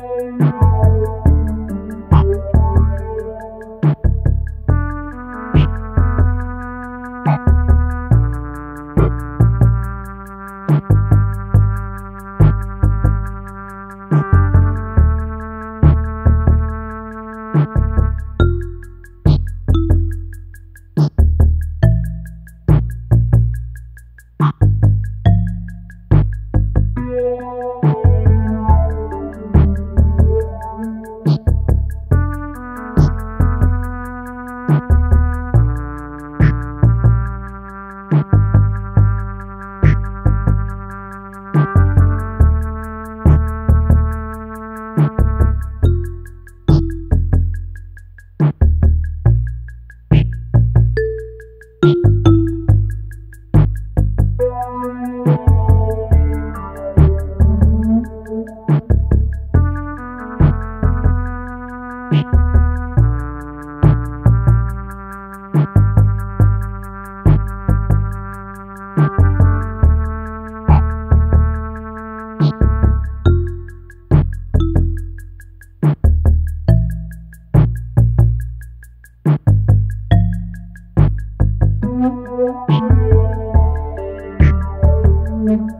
you Thank you. Thank you.